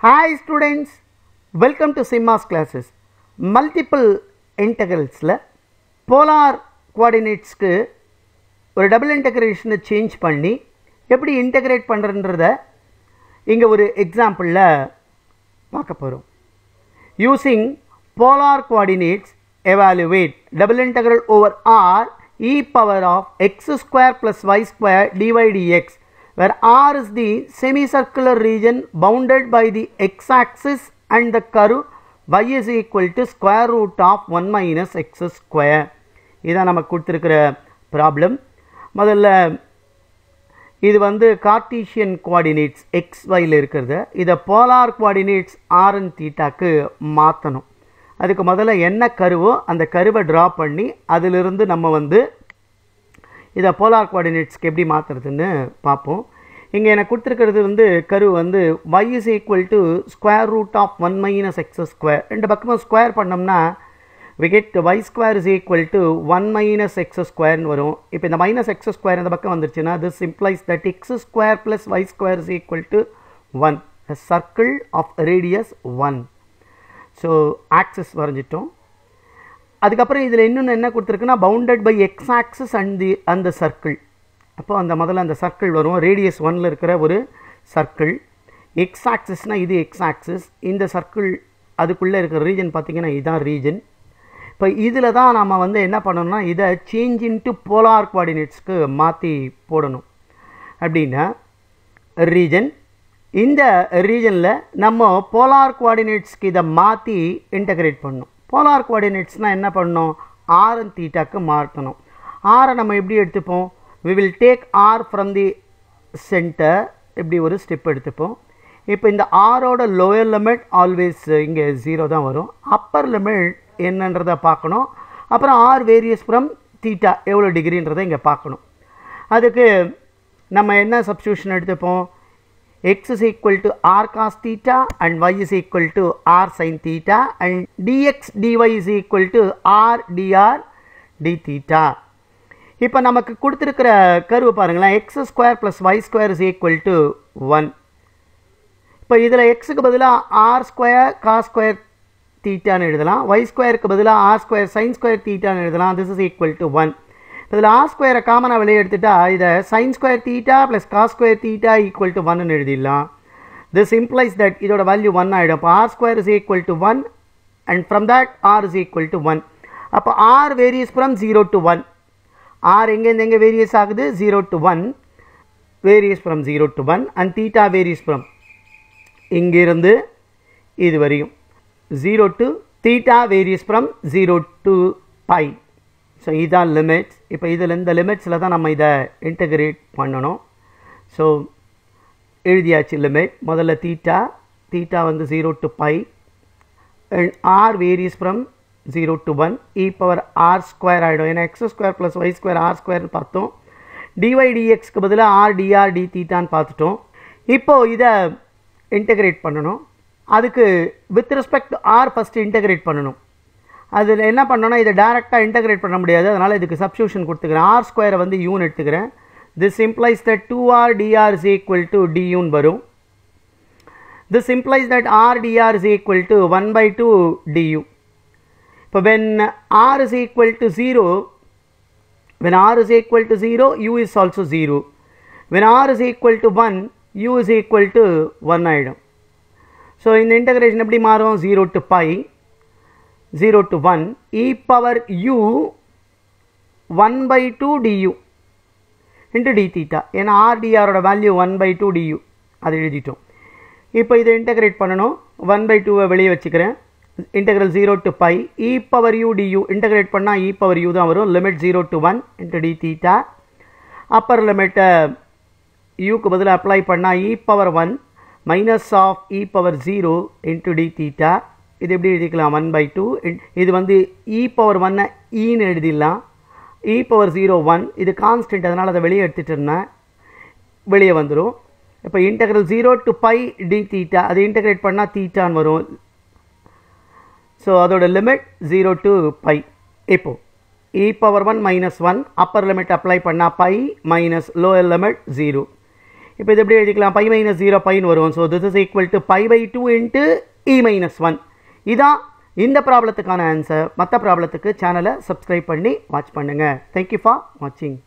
Hi students welcome to Simmas classes multiple இன்டகிரல்ஸில் polar கோஆர்டினேட்ஸ்க்கு ஒரு double இன்டகிரேஷனை change பண்ணி எப்படி இன்டகிரேட் பண்ணுறன்றத இங்கே ஒரு எக்ஸாம்பிளில் பார்க்க போகிறோம் using polar coordinates evaluate double integral over R e power of x square plus y square d y d x where r is the semicircular region bounded by the x axis and the curve y is equal to square root of 1 minus x square. இதான் நமக்கு கொடுத்துருக்கிற problem முதல்ல இது வந்து Cartesian coordinates X ஒயில் இருக்கிறது இதை polar coordinates r and தீட்டாக்கு மாற்றணும் அதுக்கு முதல்ல என்ன கருவோ அந்த கருவை ட்ரா பண்ணி அதிலிருந்து நம்ம வந்து இதை போலார் கோஆர்டினேட்ஸ்க்கு எப்படி மாற்றுறதுன்னு பார்ப்போம். இங்கே எனக்கு கொடுத்துருக்கிறது வந்து கரு வந்து y is equal to square root of one minus x square ரெண்டு பக்கமும் ஸ்கொயர் பண்ணோம்னா we get y square is equal to one minus x ஸ்கொயர்னு வரும். இப்போ இந்த மைனஸ் எக்ஸ் ஸ்கொயர் இந்த பக்கம் வந்துருச்சுன்னா this implies that x square plus y square is equal to one circle of radius one so axes வரைஞ்சிட்டோம். அதுக்கப்புறம் இதில் இன்னொன்று என்ன கொடுத்துருக்குன்னா bounded by x axis and the அந்த சர்க்கிள் அப்போ அந்த முதல்ல அந்த சர்க்கிள் வரும். ரேடியஸ் ஒனில் இருக்கிற ஒரு சர்க்கிள் எக்ஸ் ஆக்சஸ்னால் இது எக்ஸ் ஆக்சஸ் இந்த சர்க்கிள் அதுக்குள்ளே இருக்கிற ரீஜன் பார்த்திங்கன்னா இதுதான் ரீஜன் இப்போ இதில் தான் நம்ம வந்து என்ன பண்ணணும்னா இதை சேஞ்ச் இன்ட்டு போலார் கோஆர்டினேட்ஸ்க்கு மாற்றி போடணும். அப்படின்னா ரீஜன் இந்த ரீஜனில் நம்ம போலார் கோஆர்டினேட்ஸ்க்கு இதை மாற்றி இன்டகிரேட் பண்ணணும். போலார் கோஆர்டினேட்ஸ்னால் என்ன பண்ணணும் ஆர் அண்ட் தீட்டாக்கு மாற்றணும். ஆரை நம்ம எப்படி எடுத்துப்போம்? We will take r from the centre இப்படி ஒரு ஸ்டெப் எடுத்துப்போம். இப்போ இந்த ஆரோட லோயர் லிமிட் ஆல்வேஸ் இங்கே ஜீரோ தான் வரும். அப்பர் லிமிட் என்னன்றதை பார்க்கணும். அப்புறம் ஆர் வேரியஸ் ஃப்ரம் தீட்டா எவ்வளோ டிகிரின்றதை இங்கே பார்க்கணும். அதுக்கு நம்ம என்ன சப்ஸ்டியூஷன் எடுத்துப்போம்? X is equal to r cos theta and y is equal to r sin theta and dx dy is equal to r dr d theta. இப்போ நமக்கு கொடுத்துருக்கிற கருவு பாருங்களேன். X square plus y square is equal to one இப்போ இதில் எக்ஸுக்கு பதிலாக r square cos square தீட்டான்னு எழுதலாம். ஒய் ஸ்கொயருக்கு பதிலாக ஆர் ஸ்கொயர் சைன் ஸ்கொயர் தீட்டான்னு எழுதலாம். This is equal to one இதில் ஆ ஸ்கொயரை காமனாக வெளியே எடுத்துட்டா இதை sine square theta plus cos square theta equal to ஒன்னு எழுதிடலாம். திஸ் இம்ப்ளைஸ் தட் இதோட வேல்யூ ஒன் ஆகிடும் அப்போ r square is equal to one and from that r is equal to one அப்போ r varies from zero to one r எங்கேருந்து எங்கே various ஆகுது? Zero to one varies from zero to one and theta varies from இங்கிருந்து இது வரையும். Zero to theta varies from zero to pi so இதுதான் limits இப்போ இதில் இந்த லிமிட்ஸில் தான் நம்ம இதை இன்டகிரேட் பண்ணணும். ஸோ எழுதியாச்சு லிமிட் முதல்ல தீட்டா தீட்டா வந்து zero to pi and r varies from zero to one e power r square ஆகிடும் ஏன்னா x square plus y square r ஸ்கொயர்னு பார்த்தோம். டிஒய்டிஎக்ஸ்க்கு பதிலாக ஆர் டிஆர் டி தீட்டான்னு பார்த்துட்டோம். இப்போது இதை இன்டகிரேட் பண்ணணும். அதுக்கு with respect r first integrate பண்ணணும். அதில் என்ன பண்ணோன்னா இதை டேரெக்டாக இன்டகிரேட் பண்ண முடியாது. அதனால் இதுக்கு சப்ஸ்டியூஷன் கொடுத்துக்கிறேன். ஆர் ஸ்கொயரை வந்து யூன் எடுத்துக்கிறேன். This implies that two r d r is equal to tune வரும். This implies that r d r is equal to one by two du இப்போ when r is equal to zero when r is equal to zero u is also zero when r is equal to one u is equal to one ஆகிடும் so இந்த integration எப்படி மாறும்? Zero to pi 0 to 1 e power u 1 by 2 du. Into d theta. ஏன்னா r dr ஓட value 1 by 2 du. அது எழுதிட்டோம். இப்போ இதை இன்டகிரேட் பண்ணணும். 1 by 2 வெளியே வச்சுக்கிறேன். Integral 0 to pi e power u du. Integrate பண்ணால் e power u தான் வரும். Limit 0 to 1 into d theta. Upper லிமிட்டை யூக்கு பதிலாக அப்ளை பண்ணால் e power 1 minus of e power 0 into d theta. இது எப்படி எழுதிக்கலாம்? ஒன் பை டூ இது வந்து இ பவர் ஒன்னை ஈன்னு எழுதிடலாம். இ பவர் ஜீரோ ஒன் இது கான்ஸ்டன்ட் அதனால் அதை வெளியே எடுத்துகிட்டு இருந்தேன் வெளியே வந்துடும் இப்போ integral zero to pi d theta அது இன்டகிரேட் பண்ணால் தீட்டான்னு வரும். ஸோ அதோட லிமிட் ஜீரோ டு பை இப்போது e power one minus one upper limit apply பண்ணால் pi minus lower limit zero இப்போ இது எப்படி எழுதிக்கலாம்? பை மைனஸ் ஜீரோ பைன்னு வரும். So this is equal to pi by two into e minus one இதான் இந்த ப்ராப்ளத்துக்கான ஆன்சர் மற்ற ப்ராப்ளத்துக்கு சேனலை சப்ஸ்கிரைப் பண்ணி வாட்ச் பண்ணுங்கள் தேங்க்யூ ஃபார் வாட்சிங்